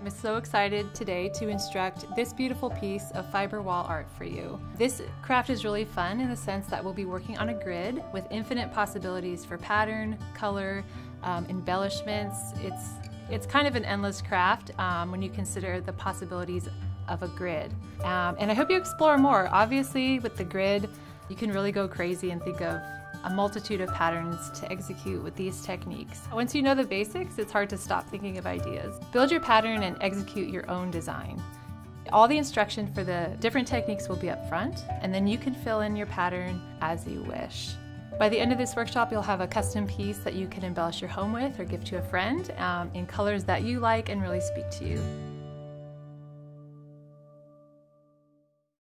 I'm so excited today to instruct this beautiful piece of fiber wall art for you. This craft is really fun in the sense that we'll be working on a grid with infinite possibilities for pattern, color, um, embellishments. It's, it's kind of an endless craft um, when you consider the possibilities of a grid. Um, and I hope you explore more. Obviously, with the grid, you can really go crazy and think of a multitude of patterns to execute with these techniques. Once you know the basics, it's hard to stop thinking of ideas. Build your pattern and execute your own design. All the instruction for the different techniques will be up front, and then you can fill in your pattern as you wish. By the end of this workshop, you'll have a custom piece that you can embellish your home with or give to a friend um, in colors that you like and really speak to you.